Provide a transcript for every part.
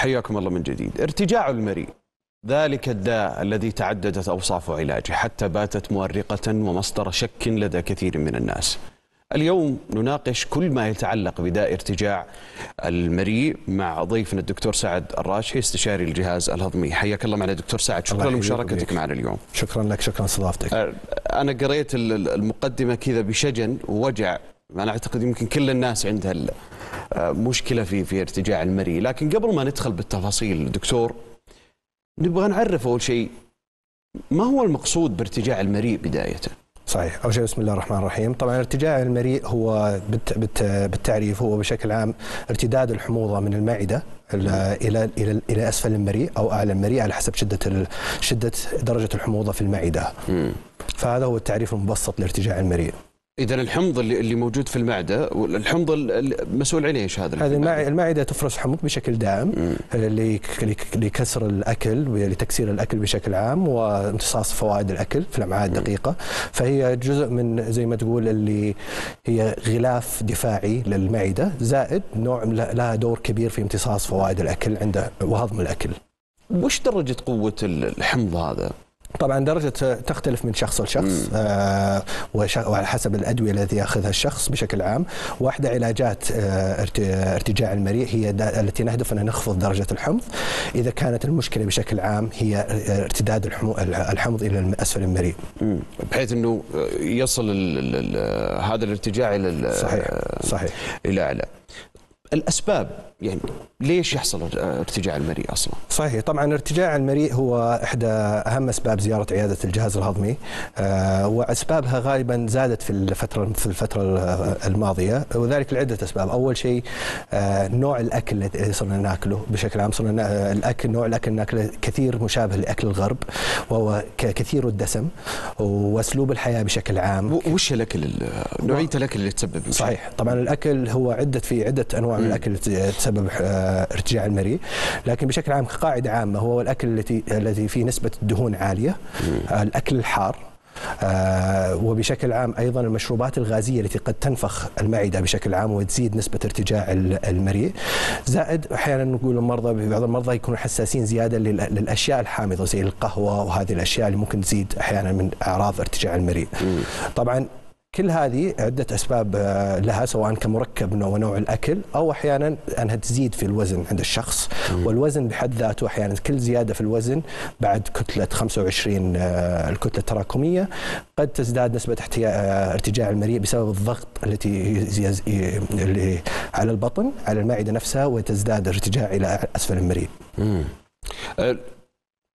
حياكم الله من جديد. ارتجاع المريء ذلك الداء الذي تعددت أوصاف علاجه حتى باتت مؤرقة ومصدر شك لدى كثير من الناس. اليوم نناقش كل ما يتعلق بداء ارتجاع المريء مع ضيفنا الدكتور سعد الراشحي استشاري الجهاز الهضمي. حياك الله معنا دكتور سعد. شكرا لمشاركتك معنا اليوم. شكرا لك شكرا لاستضافتك أنا قريت المقدمة كذا بشجن ووجع أنا أعتقد يمكن كل الناس عندها مشكلة في في ارتجاع المريء. لكن قبل ما ندخل بالتفاصيل دكتور نبغى نعرف أول شيء ما هو المقصود بارتجاع المريء بداية؟ صحيح. أول شيء بسم الله الرحمن الرحيم. طبعا ارتجاع المريء هو بالتعريف هو بشكل عام ارتداد الحموضة من المعدة إلى إلى إلى أسفل المريء أو أعلى المريء على حسب شدة شدة درجة الحموضة في المعدة. فهذا هو التعريف المبسط لارتجاع المريء. اذا الحمض اللي اللي موجود في المعدة الحمض المسؤول عليه إيش هذا هذه المعدة تفرز حمض بشكل دائم لكسر الأكل لتكسير الأكل بشكل عام وامتصاص فوائد الأكل في الأمعاء الدقيقة. فهي جزء من زي ما تقول اللي هي غلاف دفاعي للمعدة زائد نوع لها دور كبير في امتصاص فوائد الأكل عند وهضم الأكل. وش درجة قوة الحمض هذا؟ طبعا درجة تختلف من شخص لشخص آه وعلى حسب الأدوية التي يأخذها الشخص بشكل عام. واحدة علاجات آه ارتجاع المريء هي التي نهدف أن نخفض درجة الحمض. إذا كانت المشكلة بشكل عام هي ارتداد الحمض إلى أسفل المريء. بحيث أنه يصل هذا الارتجاع إلى صحيح صحيح. إلى أعلى. الأسباب. يعني ليش يحصل ارتجاع المريء أصلا؟ صحيح طبعا ارتجاع المريء هو إحدى أهم أسباب زيارة عيادة الجهاز الهضمي آه وأسبابها غالبا زادت في الفترة في الفترة الماضية وذلك لعدة أسباب، أول شيء آه نوع الأكل اللي صرنا ناكله بشكل عام. صرنا الأكل نوع الأكل ناكله كثير مشابه لأكل الغرب وهو كثير الدسم وأسلوب الحياة بشكل عام. وش الأكل نوعية الأكل اللي تسبب؟ صحيح. طبعا الأكل هو عدة في عدة أنواع من الأكل تسبب ارتجاع المريء. لكن بشكل عام كقاعدة عامة هو الأكل التي الذي فيه نسبة دهون عالية الأكل الحار آه وبشكل عام أيضا المشروبات الغازية التي قد تنفخ المعدة بشكل عام وتزيد نسبة ارتجاع المريء. زائد أحيانا نقول المرضى بعض المرضى يكونوا حساسين زيادة للأشياء الحامضة زي القهوة وهذه الأشياء اللي ممكن تزيد أحيانا من أعراض ارتجاع المريء. طبعا كل هذه عدة أسباب لها سواء كمركب ونوع الأكل أو أحيانا أنها تزيد في الوزن عند الشخص. والوزن بحد ذاته أحيانا كل زيادة في الوزن بعد كتلة 25 الكتلة التراكمية قد تزداد نسبة ارتجاع المريء بسبب الضغط التي اللي على البطن على المعدة نفسها وتزداد ارتجاع إلى أسفل المريء.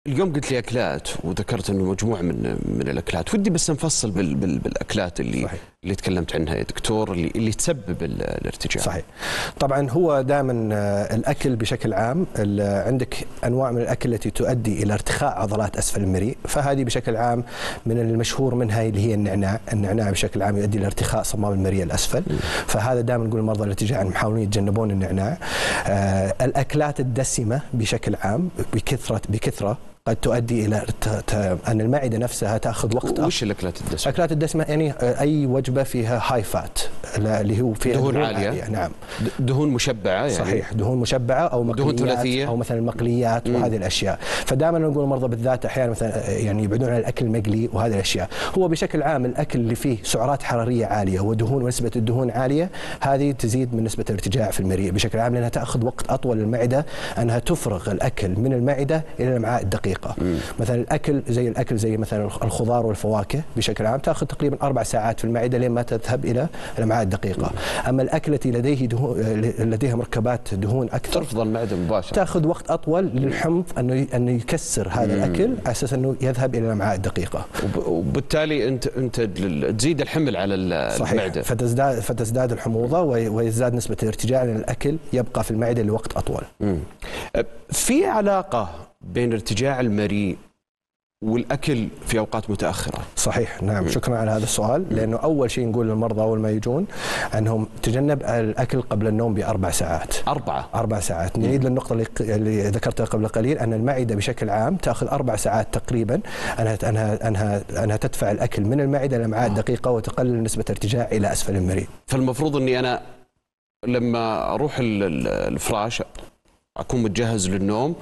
اليوم قلت لي أكلات وذكرت إنه مجموعة من من الأكلات. ودي بس نفصل بال بال بالأكلات اللي صحيح. اللي تكلمت عنها يا دكتور اللي اللي تسبب الارتجاع. صحيح. طبعا هو دائما الأكل بشكل عام عندك أنواع من الأكل التي تؤدي إلى ارتخاء عضلات أسفل المريء. فهذه بشكل عام من المشهور منها اللي هي النعناع. النعناع بشكل عام يؤدي إلى ارتخاء صمام المريء الأسفل. م. فهذا دائما نقول المرضى الارتجاع يحاولون يتجنبون النعناع. آه الأكلات الدسمة بشكل عام بكثره بكثرة قد تؤدي إلى أن المعدة نفسها تأخذ وقت وش الأكلات الدسمة؟ الاكلات الدسمة يعني أي وجبة فيها هاي فات اللي هو فيها دهون, دهون عالية. عالية نعم. دهون مشبعة يعني؟ صحيح دهون مشبعة أو مقليات دهون ثلاثية؟ أو مثلا المقليات مم. وهذه الأشياء. فدائما نقول المرضى بالذات أحيانا مثلا يعني يبعدون عن الأكل المقلي وهذه الأشياء. هو بشكل عام الأكل اللي فيه سعرات حرارية عالية ودهون ونسبة الدهون عالية هذه تزيد من نسبة الارتجاع في المريء. بشكل عام لأنها تأخذ وقت أطول للمعدة أنها تفرغ الأكل من المعدة إلى الامعاء الدقيقة. مم. مثلا الأكل زي الأكل زي مثلا الخضار والفواكه بشكل عام تأخذ تقريبا أربع ساعات في المعدة لين ما تذهب إلى الامعاء الدقيقة، أما الاكل التي لديه دهون لديها مركبات دهون أكثر ترفض المعدة مباشرة تأخذ وقت أطول للحمض انه انه يكسر هذا الأكل على أساس أنه يذهب إلى الامعاء الدقيقة. وبالتالي انت أنت تزيد الحمل على صحيح المعدة فتزداد فتزداد الحموضة ويزداد نسبة الارتجاع لأن الأكل يبقى في المعدة لوقت أطول. مم. في علاقة بين ارتجاع المريء والأكل في أوقات متأخرة. صحيح. نعم. شكرا على هذا السؤال. لأنه أول شيء نقول للمرضى أول ما يجون أنهم تجنب الأكل قبل النوم بأربع ساعات. أربعة. أربع ساعات، نعيد للنقطة اللي, ذكرتها قبل قليل أن المعدة بشكل عام تأخذ أربع ساعات تقريبا انها انها انها أنها تدفع الأكل من المعدة للامعاء الدقيقه وتقلل نسبة ارتجاع إلى أسفل المريء. فالمفروض إني أنا لما أروح الفراش أكون متجهز للنوم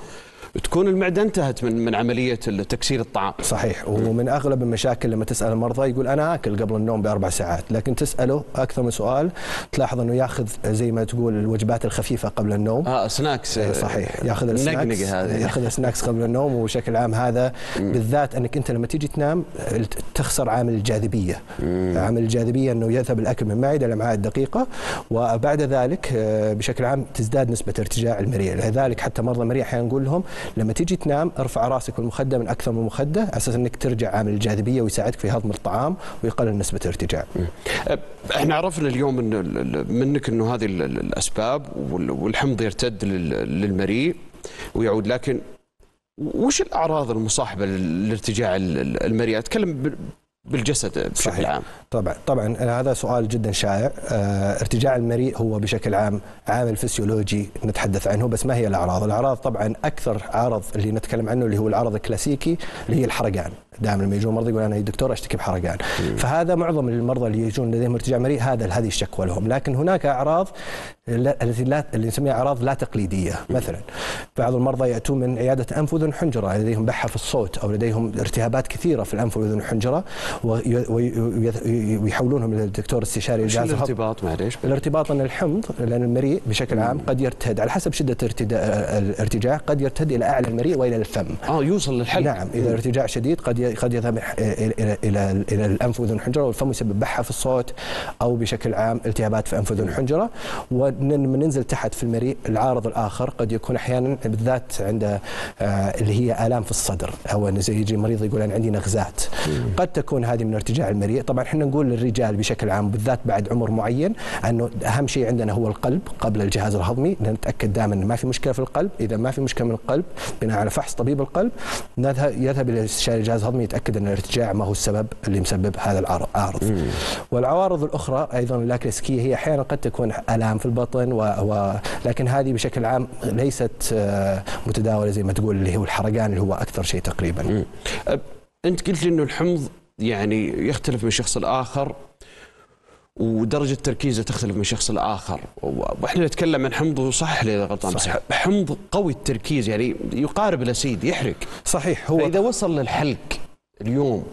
تكون المعدة انتهت من من عملية تكسير الطعام. صحيح ومن أغلب المشاكل لما تسأل المرضى يقول أنا آكل قبل النوم بأربع ساعات لكن تسأله أكثر من سؤال تلاحظ إنه ياخذ زي ما تقول الوجبات الخفيفة قبل النوم. آه سناكس إيه، صحيح ياخذ السناكس ياخذ السناكس قبل النوم وبشكل عام هذا بالذات إنك أنت لما تيجي تنام تخسر عامل الجاذبية. عامل الجاذبية إنه يذهب الأكل من معدة الامعاء الدقيقه وبعد ذلك آه، بشكل عام تزداد نسبة ارتجاع المريء. لذلك حتى مرضى المريء أحيانا نقول لهم لما تيجي تنام ارفع راسك بالمخده من أكثر من مخدة على أساس إنك ترجع عامل الجاذبية ويساعدك في هضم الطعام ويقلل نسبة الارتجاع. إحنا عرفنا اليوم ان منك إنه هذه الأسباب والحمض يرتد للمريء ويعود لكن وش الأعراض المصاحبة للارتجاع المريء؟ أتكلم بالجسد بشكل صحيح. عام. طبعا طبعا هذا سؤال جدا شائع. آه ارتجاع المريء هو بشكل عام عامل فسيولوجي نتحدث عنه بس ما هي الأعراض؟ الأعراض طبعا أكثر عرض اللي نتكلم عنه اللي هو العرض الكلاسيكي اللي هي الحرقان. دائما لما يجون مرضى يقول أنا دكتور أشتكي بحرقان. فهذا معظم المرضى اللي يجون لديهم ارتجاع مريء هذا هذه الشكوى لهم. لكن هناك أعراض التي لا اللي نسميها أعراض لا تقليدية مثلا بعض المرضى يأتون من عيادة أنف وأذن حنجرة لديهم بحة في الصوت أو لديهم التهابات كثيرة في الأنف والاذن والحنجره ويحولونهم للدكتور الاستشاري الجهاز الارتباط؟ معليش الارتباط ان الحمض لأن المريء بشكل عام قد يرتد على حسب شدة الارتجاع قد يرتد إلى أعلى المريء وإلى الفم. آه يوصل للحلق. نعم إذا الارتجاع شديد قد قد يذهب إلى إلى إلى الأنف واذن الحنجرة والفم يسبب بحة في الصوت أو بشكل عام التهابات في أنف واذن الحنجرة. ولما ننزل تحت في المريء العارض الآخر قد يكون أحيانا بالذات عند آه، اللي هي آلام في الصدر. أو زي يجي مريض يقول أنا عندي نغزات. قد تكون هذه من ارتجاع المريء. طبعا إحنا نقول للرجال بشكل عام بالذات بعد عمر معين أنه أهم شيء عندنا هو القلب قبل الجهاز الهضمي. نتأكد دائما ما في مشكلة في القلب. إذا ما في مشكلة من القلب بناء على فحص طبيب القلب يذهب إلى استشاري الجهاز يتأكد أن الارتجاع ما هو السبب اللي مسبب هذا العارض. والعوارض الأخرى أيضا اللاكلاسكيه هي أحيانا قد تكون ألام في البطن و... و... لكن هذه بشكل عام ليست آه، متداولة زي ما تقول اللي هو الحرقان اللي هو أكثر شيء تقريبا. أنت قلت لي إنه الحمض يعني يختلف من شخص لآخر ودرجة تركيزه تختلف من شخص لآخر. وإحنا نتكلم عن حمض وصح لي إذا غلطان؟ بس حمض قوي التركيز يعني يقارب الأسيد يحرق. صحيح هو فإذا وصل للحلق اليوم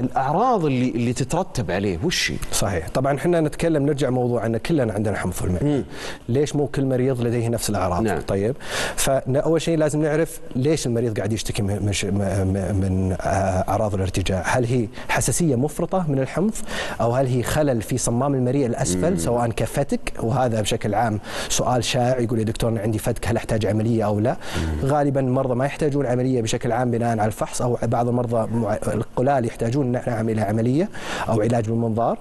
الأعراض اللي اللي تترتب عليه وش صحيح. طبعا إحنا نتكلم نرجع موضوع أن كلنا عندنا حمض في المعده ليش مو كل مريض لديه نفس الأعراض؟ نعم. طيب. فاول شيء لازم نعرف ليش المريض قاعد يشتكي من من أعراض الارتجاع. هل هي حساسية مفرطة من الحمض؟ أو هل هي خلل في صمام المريء الأسفل؟ مم. سواء كفتك وهذا بشكل عام سؤال شائع يقول يا دكتور أنا عندي فتك هل أحتاج عملية أو لا؟ مم. غالبا المرضى ما يحتاجون عملية بشكل عام بناء على الفحص أو بعض المرضى القلال يحتاجون نعمل عملية أو علاج بالمنظار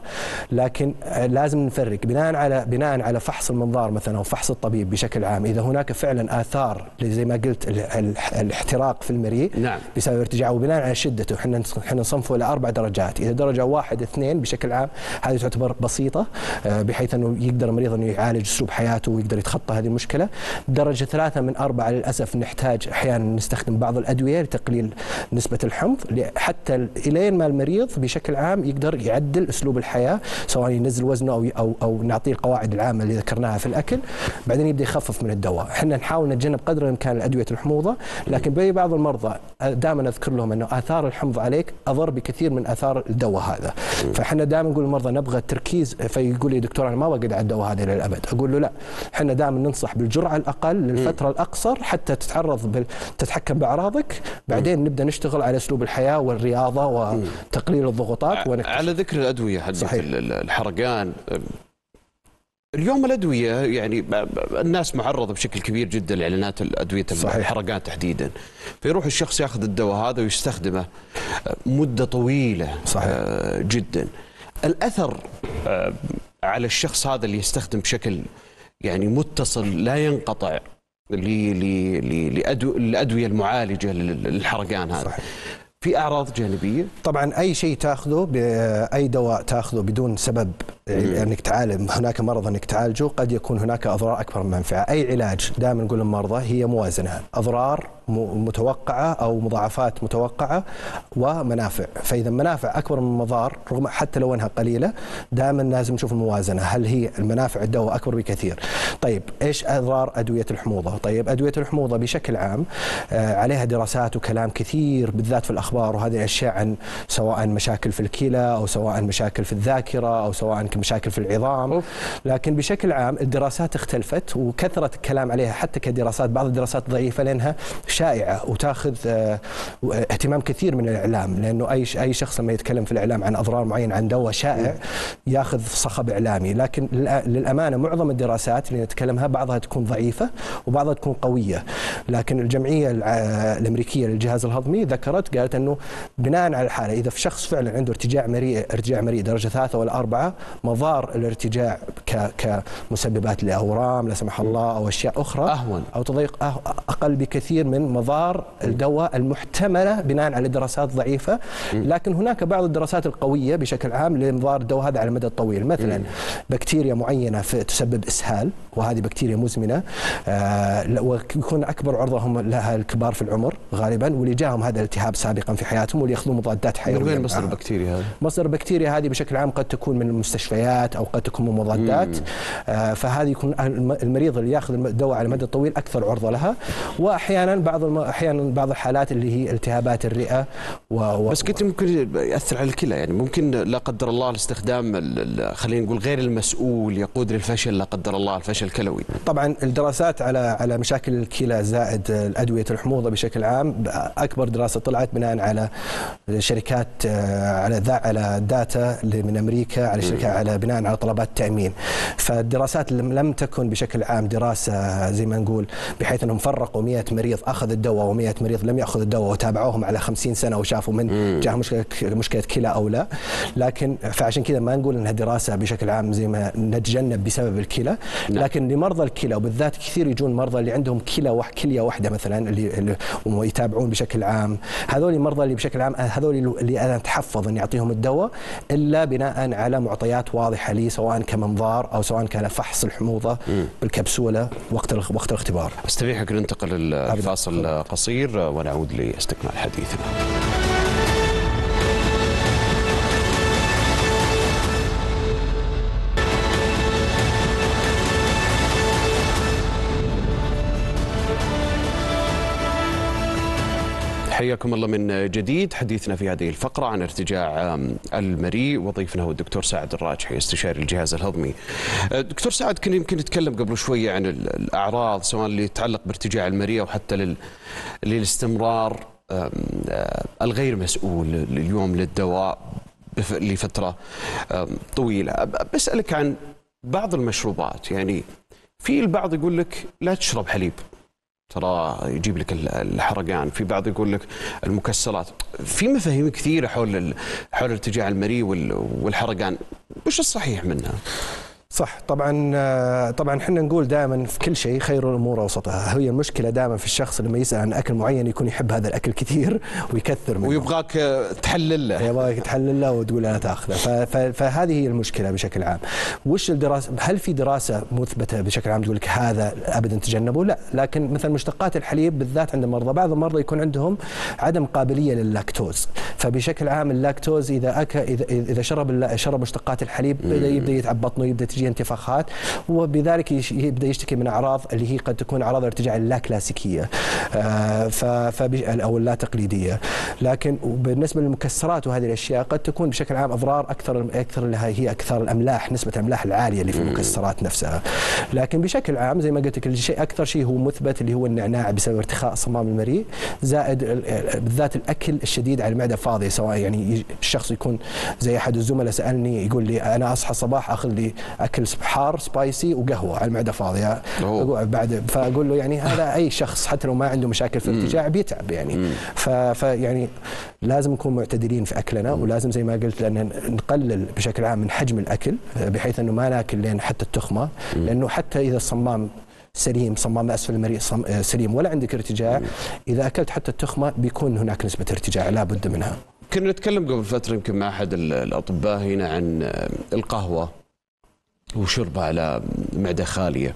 لكن لازم نفرق. بناء على بناء على فحص المنظار مثلا أو فحص الطبيب بشكل عام إذا هناك فعلا آثار زي ما قلت الاحتراق في المريء نعم. بسبب ارتجاع وبناء على شدته إحنا إحنا نصنفه إلى أربع درجات. إذا درجة واحد اثنين بشكل عام هذه تعتبر بسيطة آه، بحيث أنه يقدر المريض أنه يعالج أسلوب حياته ويقدر يتخطى هذه المشكلة. درجة ثلاثة من أربعة للأسف نحتاج أحيانا نستخدم بعض الأدوية لتقليل نسبة الحمض حتى الين ما المريض بشكل عام يقدر يعدل أسلوب الحياة سواء ينزل وزنه أو أو أو نعطيه القواعد العامة اللي ذكرناها في الأكل بعدين يبدأ يخفف من الدواء. إحنا نحاول نتجنب قدر الإمكان الأدوية الحموضة لكن بي بعض المرضى دائما أذكر لهم إنه آثار الحمض عليك أضر بكثير من آثار الدواء هذا. فإحنا دائما نقول للمرضى نبغى التركيز فيقول لي دكتور أنا ما بقعد على الدواء هذا للابد أقول له لا إحنا دائما ننصح بالجرعة الأقل للفترة الأقصر حتى تتعرض بال... تتحكم بأعراضك بعدين نبدأ نشتغل على أسلوب الحياة والرياضة وتقليل الضغوطات ونكتشف. على ذكر الأدوية حقت الحرقان اليوم الأدوية يعني الناس معرضة بشكل كبير جدا لإعلانات الأدوية صحيح. الحرقان تحديدا فيروح الشخص ياخذ الدواء هذا ويستخدمه مدة طويلة صحيح. آه، جدا الأثر آه، على الشخص هذا اللي يستخدم بشكل يعني متصل لا ينقطع للأدوية المعالجة للحرقان هذا صحيح. في أعراض جانبية؟ طبعا أي شيء تأخذه أي دواء تأخذه بدون سبب يعني إنك تعالج هناك مرض إنك تعالجه قد يكون هناك أضرار أكبر من منفعة. أي علاج دائما نقول للمرضى هي موازنة. أضرار متوقعة أو مضاعفات متوقعة ومنافع. فإذا منافع أكبر من المضار رغم حتى لو أنها قليلة دائما لازم نشوف الموازنة هل هي المنافع الدواء أكبر بكثير؟ طيب إيش أضرار أدوية الحموضة؟ طيب أدوية الحموضة بشكل عام آه، عليها دراسات وكلام كثير بالذات في الأخبار وهذه الاشياء عن سواء مشاكل في الكلى أو سواء مشاكل في الذاكرة أو سواء مشاكل في العظام. لكن بشكل عام الدراسات اختلفت وكثرت الكلام عليها حتى كدراسات بعض الدراسات ضعيفة لأنها شائعة وتاخذ آه، اهتمام كثير من الإعلام لأنه أي أي شخص لما يتكلم في الإعلام عن أضرار معينة عن دواء شائع ياخذ صخب إعلامي. لكن للأمانة معظم الدراسات اللي نتكلمها بعضها تكون ضعيفة وبعضها تكون قوية. لكن الجمعية الأمريكية للجهاز الهضمي ذكرت قالت أنه بناء على الحالة إذا في شخص فعلا عنده ارتجاع مريء ارتجاع مريء درجة ثلاثة ولا أربعة مضار الارتجاع كمسببات لأورام لا سمح الله أو أشياء أخرى أهون. أو تضيق أقل بكثير من مضار الدواء المحتملة بناء على دراسات ضعيفة. لكن هناك بعض الدراسات القوية بشكل عام لمضار الدواء هذا على المدى الطويل. مثلا بكتيريا معينة تسبب إسهال وهذه بكتيريا مزمنة. آه ويكون أكبر عرضه هم لها الكبار في العمر غالبا واللي جاهم هذا الالتهاب سابقا في حياتهم واللي ياخذون مضادات حيوية. من وين مصدر البكتيريا هذه؟ مصدر البكتيريا هذه بشكل عام قد تكون من المستشفيات أو قد تكون من مضادات. آه فهذه يكون المريض اللي ياخذ الدواء على المدى الطويل أكثر عرضة لها. واحيانا بعض الم... أحيانا بعض الحالات اللي هي التهابات الرئة و... و... بس قلت ممكن يأثر على الكلى يعني ممكن لا قدر الله الاستخدام خلينا نقول غير المسؤول يقود للفشل لا قدر الله الفشل كلوي. طبعا الدراسات على على مشاكل الكلى زائد الأدوية الحموضة بشكل عام أكبر دراسة طلعت بناء على شركات آه، على على داتا من أمريكا على شركات على بناء على طلبات تأمين. فالدراسات لم تكن بشكل عام دراسة زي ما نقول بحيث أنهم فرقوا 100 مريض أخذ الدواء و100 مريض لم ياخذ الدواء وتابعوهم على 50 سنة وشافوا من جاه مشكلة مشكلة كلى أو لا. لكن فعشان كذا ما نقول إنها دراسة بشكل عام زي ما نتجنب بسبب الكلى. لكن لمرضى الكلى وبالذات كثير يجون مرضى اللي عندهم كلى وح كلية واحدة مثلا اللي, اللي يتابعون بشكل عام. هذول المرضى اللي بشكل عام هذول اللي أنا أتحفظ اني اعطيهم الدواء إلا بناء على معطيات واضحة لي سواء كمنظار أو سواء كان فحص الحموضة بالكبسولة وقت وقت الاختبار. استبيحك ننتقل لفاصل قصير ونعود لاستكمال حديثنا. حياكم الله من جديد. حديثنا في هذه الفقرة عن ارتجاع المريء وضيفنا هو الدكتور سعد الراجحي استشاري الجهاز الهضمي. دكتور سعد كنا يمكن نتكلم قبل شوية عن الأعراض سواء اللي يتعلق بارتجاع المريء أو حتى للاستمرار أه، الغير مسؤول اليوم للدواء لفترة طويلة. بسألك عن بعض المشروبات. يعني في البعض يقول لك لا تشرب حليب. ترى يجيب لك الحرقان. في بعض يقول لك المكسرات. في مفاهيم كثيرة حول حول ارتجاع المريء والحرقان. وش الصحيح منها؟ صح طبعا آه، طبعا إحنا نقول دائما في كل شيء خير الأمور أوسطها. هي المشكلة دائما في الشخص لما يسأل عن أكل معين يكون يحب هذا الأكل كثير ويكثر منه. ويبغاك تحلل له. يبغاك تحلل له وتقول أنا تأخذه. فهذه هي المشكلة بشكل عام. وش الدراسه هل في دراسة مثبتة بشكل عام تقول لك هذا ابدا تجنبه؟ لا. لكن مثلا مشتقات الحليب بالذات عند المرضى بعض المرضى يكون عندهم عدم قابلية للاكتوز فبشكل عام اللاكتوز إذا أكل إذا إذا شرب شرب مشتقات الحليب بدا يبدأ يتعب بطنه يبدأ تجي انتفاخات وبذلك يبدأ يشتكي من أعراض اللي هي قد تكون أعراض ارتجاع اللا كلاسيكية آه، أو اللا تقليدية. لكن بالنسبة للمكسرات وهذه الأشياء قد تكون بشكل عام أضرار أكثر أكثر لها هي أكثر الأملاح نسبة الأملاح العالية اللي في المكسرات نفسها. لكن بشكل عام زي ما قلت لك الشيء أكثر شيء هو مثبت اللي هو النعناع بسبب ارتخاء صمام المريء زائد بالذات الأكل الشديد على المعدة فاضية سواء يعني الشخص يكون زي أحد الزملاء سألني يقول لي أنا أصحى الصباح أخذ لي أكل حار سبايسي وقهوة على المعدة فاضية. بعد فأقول له يعني هذا أي شخص حتى لو ما عنده مشاكل في الارتجاع بيتعب يعني. فيعني لازم نكون معتدلين في أكلنا ولازم زي ما قلت لأن نقلل بشكل عام من حجم الأكل بحيث إنه ما ناكل لين حتى التخمة لأنه حتى إذا الصمام سليم صمام أسفل المريء سليم ولا عندك ارتجاع إذا أكلت حتى التخمة بيكون هناك نسبة ارتجاع لابد منها. كنا نتكلم قبل فترة يمكن مع أحد الأطباء هنا عن القهوة. وشربه على معدة خالية.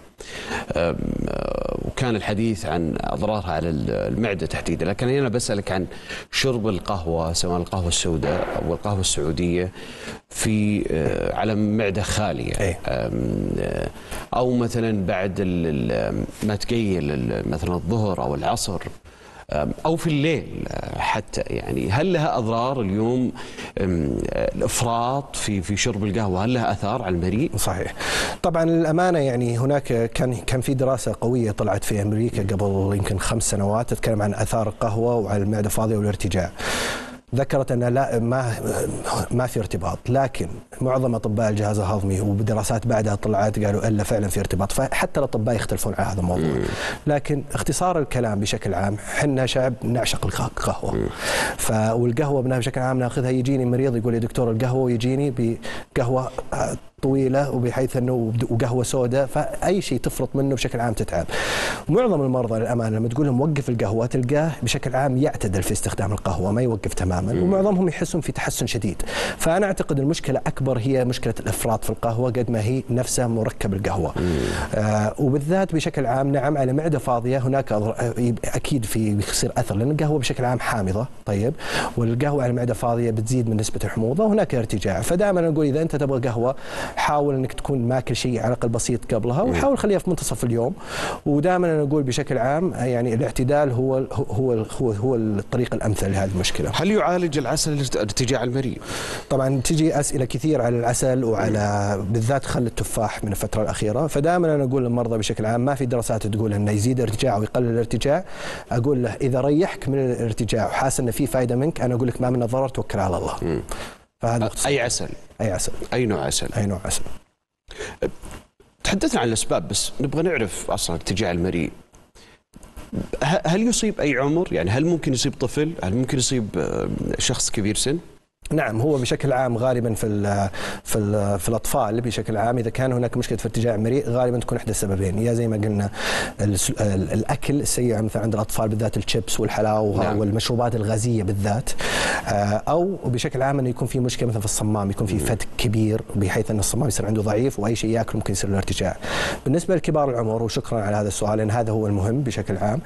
كان الحديث عن اضرارها على المعدة تحديدا، لكن أنا بسألك عن شرب القهوة سواء القهوة السوداء أو القهوة السعودية في آه، على معدة خالية. إيه. آه، أو مثلا بعد ما تقيل مثلا الظهر أو العصر. أم، أو في الليل أه، حتى يعني هل لها أضرار اليوم أم، أه، الإفراط في في شرب القهوة؟ هل لها آثار على المريء؟ صحيح. طبعا الامانه يعني هناك كان كان في دراسة قوية طلعت في أمريكا قبل يمكن خمس سنوات تتكلم عن آثار القهوة وعلى المعدة الفاضية والارتجاع. ذكرت أن لا ما ما في ارتباط لكن معظم أطباء الجهاز الهضمي وبدراسات بعدها طلعت قالوا إلا فعلا في ارتباط فحتى الأطباء يختلفون على هذا الموضوع. لكن اختصار الكلام بشكل عام إحنا شعب نعشق القهوه ف والقهوة بنا بشكل عام ناخذها يجيني مريض يقول يا دكتور القهوة يجيني بقهوة آه، طويلة وبحيث إنه وقهوة سوداء فأي شيء تفرط منه بشكل عام تتعب. معظم المرضى للأمانة لما تقول لهم وقف القهوة تلقاه بشكل عام يعتدل في استخدام القهوة ما يوقف تماما ومعظمهم يحسون في تحسن شديد. فأنا أعتقد المشكلة أكبر هي مشكلة الإفراط في القهوة قد ما هي نفسها مركب القهوة. آه وبالذات بشكل عام نعم على معدة فاضية هناك آه، أكيد في بيصير أثر لأن القهوة بشكل عام حامضة طيب والقهوة على معدة فاضية بتزيد من نسبة الحموضة وهناك ارتجاع فدائما نقول إذا أنت تبغى قهوة حاول إنك تكون ماكل شيء على الأقل بسيط قبلها وحاول خليها في منتصف اليوم ودائما أنا أقول بشكل عام يعني الاعتدال هو هو هو هو الطريق الأمثل لهذه المشكلة. هل يعالج العسل ارتجاع المريء؟ طبعا تجي أسئلة كثير على العسل وعلى بالذات خل التفاح من الفترة الأخيرة فدائما أنا أقول للمرضى بشكل عام ما في دراسات تقول إنه يزيد ارتجاع ويقلل الارتجاع أقول له إذا ريحك من الارتجاع وحاسس إنه في فائده منك أنا أقول لك ما من ضرر توكل على الله. فهذا باختصار. أي عسل أي عسل أي نوع عسل؟ أي نوع عسل. تحدثنا عن الأسباب بس نبغى نعرف أصلا ارتجاع المريء هل يصيب أي عمر؟ يعني هل ممكن يصيب طفل؟ هل ممكن يصيب آه، شخص كبير سن؟ نعم هو بشكل عام غالبا في ال في ال في الأطفال بشكل عام إذا كان هناك مشكلة في ارتجاع المريء غالبا تكون إحدى السببين يا زي ما قلنا الأكل السيء مثلا عند الأطفال بالذات الشيبس والحلاوة نعم. والمشروبات الغازية بالذات آه، أو بشكل عام إنه يكون في مشكلة مثلا في الصمام يكون في فتك كبير بحيث إن الصمام يصير عنده ضعيف وأي شيء يأكل ممكن يصير له ارتجاع. بالنسبة لكبار العمر وشكرا على هذا السؤال لأن هذا هو المهم بشكل عام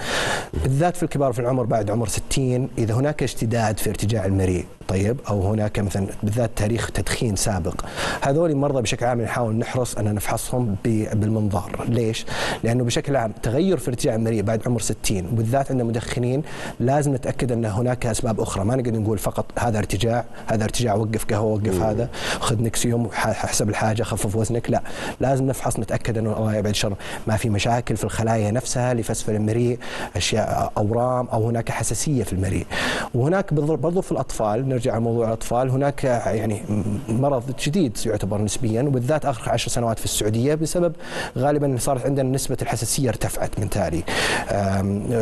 بالذات في الكبار في العمر بعد عمر 60 إذا هناك اشتداد في ارتجاع المريء طيب أو هناك مثلا بالذات تاريخ تدخين سابق. هذول مرضى بشكل عام نحاول نحرص أن نفحصهم بالمنظار. ليش؟ لأنه بشكل عام تغير في ارتجاع المريء بعد عمر 60 وبالذات عند مدخنين لازم نتأكد أن هناك أسباب أخرى. ما نقدر نقول فقط هذا ارتجاع هذا ارتجاع وقف قهوة وقف هذا خذ نكسيوم حسب الحاجة خفف وزنك. لا لازم نفحص نتأكد أنه الله يبعد الشر ما في مشاكل في الخلايا نفسها اسفل المريء أشياء أورام أو هناك حساسية في المريء. وهناك برضو في الأطفال نرجع لموضوع الأطفال. هناك يعني مرض جديد يعتبر نسبيا وبالذات آخر عشر سنوات في السعودية بسبب غالبا صارت عندنا نسبه الحساسية ارتفعت من تالي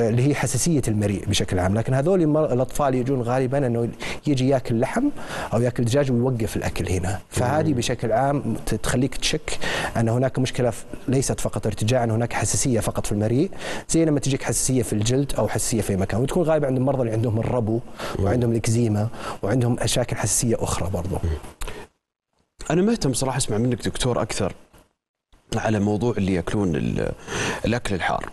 اللي هي حساسية المريء بشكل عام. لكن هذول الأطفال يجون غالبا إنه يجي ياكل لحم أو ياكل دجاج ويوقف الأكل هنا. فهذه بشكل عام تخليك تشك أن هناك مشكلة ليست فقط ارتجاع ان هناك حساسية فقط في المريء. زي لما تجيك حساسية في الجلد أو حساسية في مكان. وتكون غالبا عند المرضى اللي عندهم الربو وعندهم الإكزيما وعندهم مشاكل حساسيه أخرى برضو. أنا مهتم صراحة أسمع منك دكتور أكثر على موضوع اللي يأكلون ال- الأكل الحار.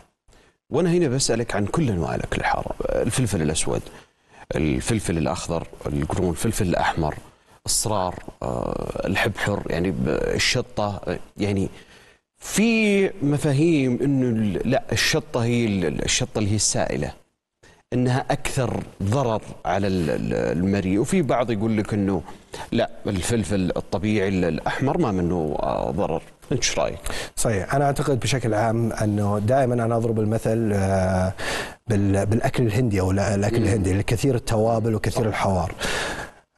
وأنا هنا بسألك عن كل أنواع الأكل الحار. الفلفل الأسود الفلفل الأخضر القرون الفلفل الأحمر الصرار آه، الحبحر يعني الشطة يعني في مفاهيم إنه لا الشطة هي ال- الشطة اللي هي السائلة. إنها أكثر ضرر على ال- ال- المريء. وفي بعض يقول لك إنه لا الفلفل الطبيعي ال- الأحمر ما منه آه، ضرر. إنت إيش رأيك؟ صحيح. أنا أعتقد بشكل عام إنه دائما أنا أضرب المثل آه، بال- بالأكل الهندي أو لا- الأكل الهندي كثير التوابل وكثير الحوار.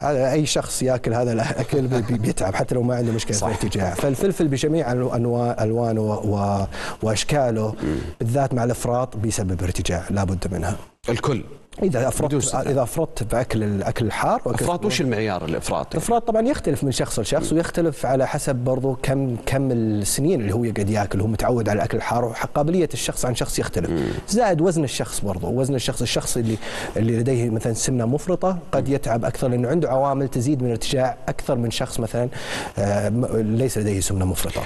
هذا أي شخص يأكل هذا الاكل بي- بي- بيتعب حتى لو ما عنده مشكلة في صح. الارتجاع فالفلفل بجميع أنواع ألوانه و- وأشكاله بالذات مع الإفراط بيسبب ارتجاع لابد منها. الكل. إذا افرطت. إذا أفرطت بأكل الاكل الحار أفراط وش المعيار الافراط؟ الأفراط طبعا يختلف من شخص لشخص ويختلف على حسب برضو كم كم السنين اللي هو قاعد ياكل هو متعود على الأكل الحار وقابليه الشخص عن شخص يختلف. زائد وزن الشخص برضو. وزن الشخص الشخص اللي اللي لديه مثلا سمنه مفرطة قد يتعب أكثر لأنه عنده عوامل تزيد من الارتجاع أكثر من شخص مثلا آه، ليس لديه سمنه مفرطة.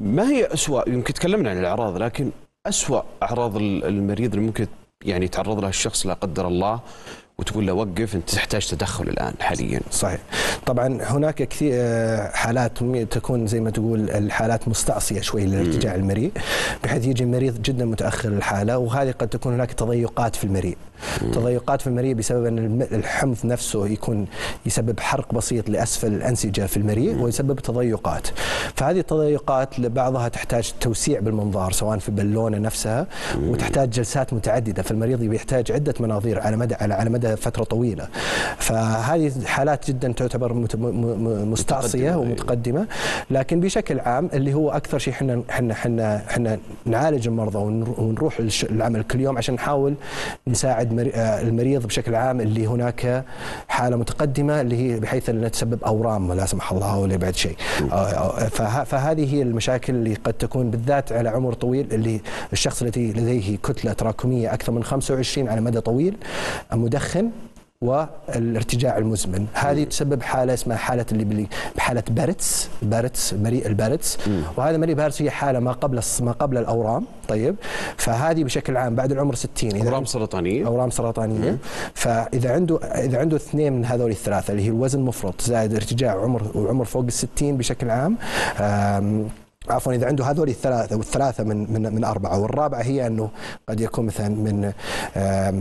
ما هي أسوأ؟ يمكن تكلمنا عن الأعراض لكن أسوأ أعراض المريض اللي ممكن يعني يتعرض لها الشخص لا قدر الله وتقول له وقف أنت تحتاج تدخل الآن حاليا. صحيح. طبعا هناك كثير آه، حالات تكون زي ما تقول الحالات مستعصية شوي للارتجاع المريء بحيث يجي المريض جدا متأخر الحالة وهذه قد تكون هناك تضيقات في المريء تضيقات في المريء بسبب أن الحمض نفسه يكون يسبب حرق بسيط لأسفل الأنسجة في المريء ويسبب تضيقات. فهذه التضيقات لبعضها تحتاج توسيع بالمنظار سواء في البالونه نفسها وتحتاج جلسات متعددة. فالمريض يحتاج عدة مناظير على مدى على مدى فترة طويلة. فهذه حالات جدا تعتبر مستعصية ومتقدمة. لكن بشكل عام اللي هو أكثر شيء إحنا إحنا إحنا إحنا نعالج المرضى ونروح العمل كل يوم عشان نحاول نساعد المريض بشكل عام اللي هناك حالة متقدمة اللي هي بحيث انها تسبب أورام لا سمح الله ولا بعد شيء. فهذه هي المشاكل اللي قد تكون بالذات على عمر طويل اللي الشخص الذي لديه كتلة تراكمية أكثر من 25 على مدى طويل مدخن والارتجاع المزمن. هذه تسبب حالة اسمها حالة اللي بحالة Barrett's Barrett's مريء ال Barrett's. وهذا مريء Barrett's هي حالة ما قبل ما قبل الأورام. طيب فهذه بشكل عام بعد العمر 60 إذا أورام سرطانية. أورام سرطانية. مم. فإذا عنده إذا عنده اثنين من هذول الثلاثة اللي هي الوزن مفرط زائد ارتجاع عمر وعمر فوق ال 60 بشكل عام عفوا إذا عنده هذول الثلاثة والثلاثة من من من أربعة والرابعة هي أنه قد يكون مثلا من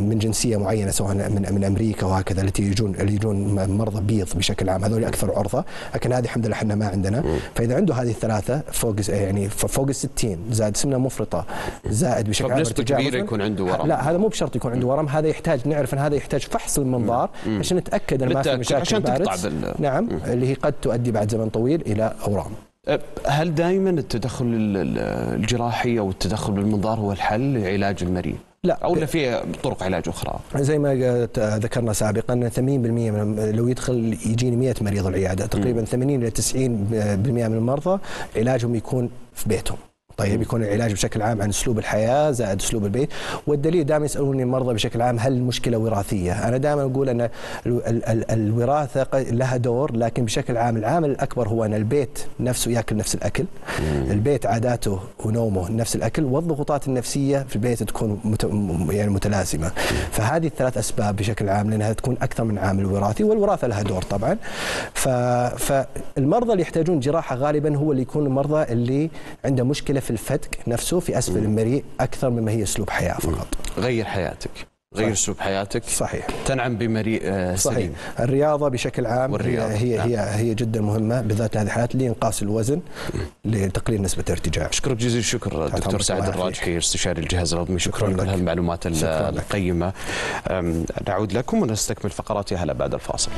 من جنسية معينة سواء من من أمريكا وهكذا التي يجون اللي يجون مرضى بيض بشكل عام هذول أكثر عرضة لكن هذه الحمد لله إحنا ما عندنا. فإذا عنده هذه الثلاثة فوق يعني فوق ال 60 زائد سمنة مفرطة زائد بشكل عام نسبه كبيرة يكون عنده ورم. لا هذا مو بشرط يكون عنده ورم هذا يحتاج نعرف إن هذا يحتاج فحص المنظار عشان نتأكد ان ما في مشاكل عشان تقطع بال... نعم اللي هي قد تؤدي بعد زمن طويل إلى أورام. هل دائما التدخل الجراحي أو التدخل بالمنظار هو الحل لعلاج المريض؟ لا أو في طرق علاج أخرى؟ زي ما ذكرنا سابقا 80% من لو يدخل يجيني 100 مريض العيادة تقريبا 80 إلى 90% من المرضى علاجهم يكون في بيتهم. طيب يكون العلاج بشكل عام عن أسلوب الحياة زائد أسلوب البيت. والدليل دائما يسألوني المرضى بشكل عام هل المشكلة وراثية؟ أنا دائما أقول أن الوراثة لها دور لكن بشكل عام العامل الأكبر هو أن البيت نفسه يأكل نفس الأكل. البيت عاداته ونومه نفس الأكل والضغوطات النفسية في البيت تكون مت... يعني متلازمة. فهذه الثلاث أسباب بشكل عام لأنها تكون أكثر من عامل وراثي والوراثة لها دور طبعا. ف... فالمرضى اللي يحتاجون جراحة غالبا هو اللي يكون المرضى اللي عنده مشكلة في الفتك نفسه في أسفل المريء أكثر مما هي أسلوب حياة فقط. غير حياتك. غير أسلوب حياتك. صحيح. تنعم بمريء آه، سليم. صحيح الرياضة بشكل عام والرياضة. هي نعم. هي هي جدا مهمة بالذات لهذه الحالات لإنقاص الوزن لتقليل نسبة الارتجاع. أشكرك جزيل الشكر دكتور سعد الراجحي استشاري الجهاز الهضمي شكرا, شكرا لك. هالمعلومات القيمة. نعود لكم ونستكمل فقرات هلا بعد الفاصل.